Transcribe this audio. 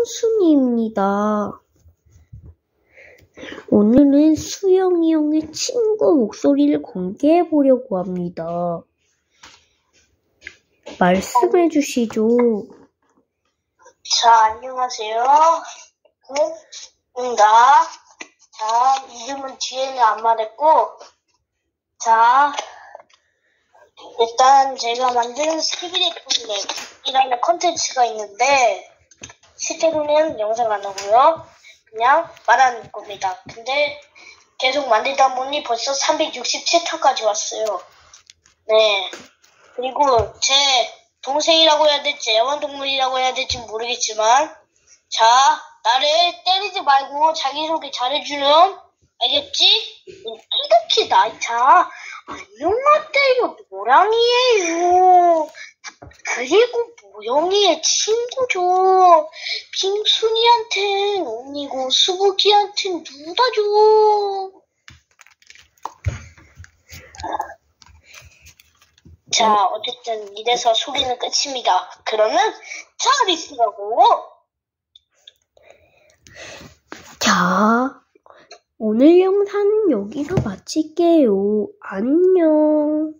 핑순이입니다. 오늘은 수영이 형의 친구 목소리를 공개해 보려고 합니다. 말씀해 주시죠. 자, 안녕하세요. 응, 나. 자, 이름은 뒤에는 안 말했고, 자, 일단 제가 만든 스키비디 폰랩이라는 컨텐츠가 있는데, 실제로는 영상 안 하고요. 그냥 말하는 겁니다. 근데 계속 만들다 보니 벌써 367탄까지 왔어요. 네. 그리고 제 동생이라고 해야 될지 애완동물이라고 해야 될지 모르겠지만 자 나를 때리지 말고 자기소개 잘해주렴 알겠지? 이렇게 나이차 안녕하세요 노랑이에요 그리고 모 영이의 친구죠 핑순이한텐 언니고 수북이한텐 누나죠 자, 어쨌든 이래서 소개는 끝입니다. 그러면 잘 있으라고. 자, 오늘 영상은 여기서 마칠게요. 안녕.